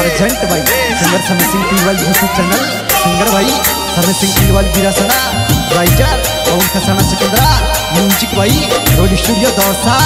Urgent भाई, singer Samay Singh Piwal YouTube channel singer भाई Samay Singh Piwal Birasana writer Pawan Khasana Sikandra music भाई Roli studio Dausa.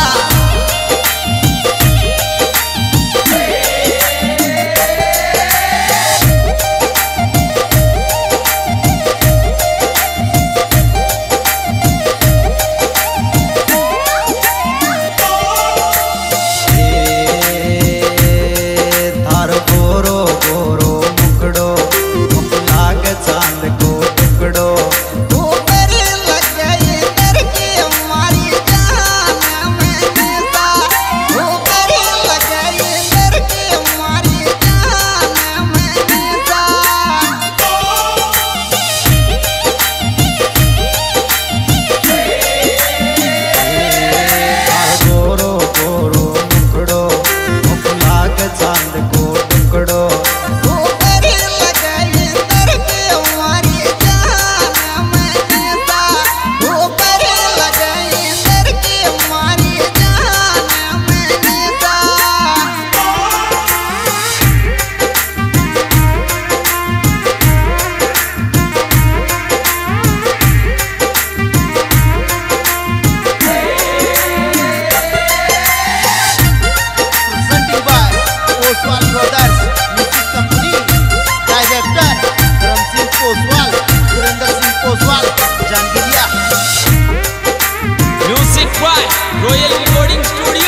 recording studio.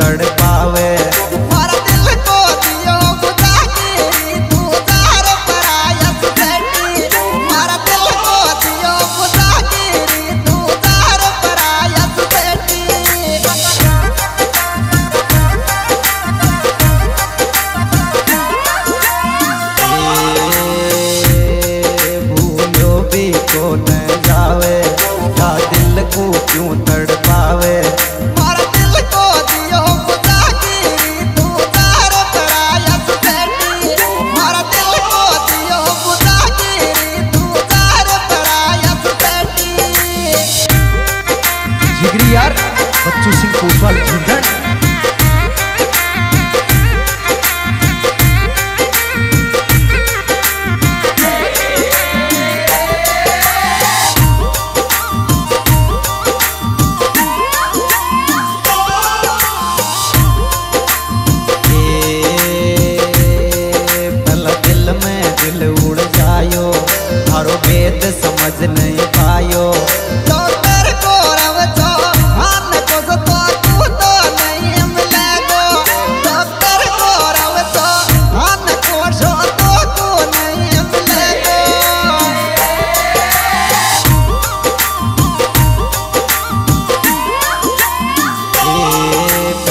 तड़ पावे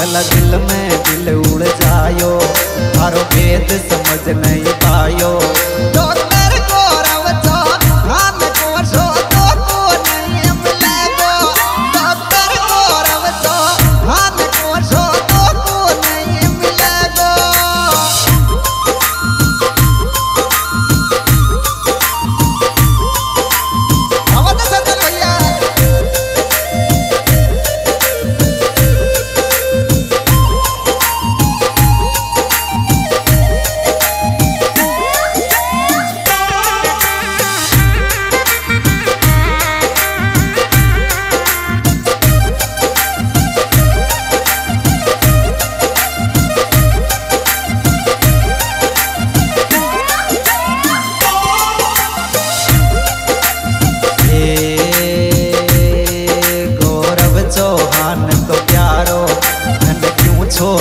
वाला दिल में दिल उड़ जायो। थारो भेद समझ नहीं पायो। दोस्त